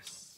Yes.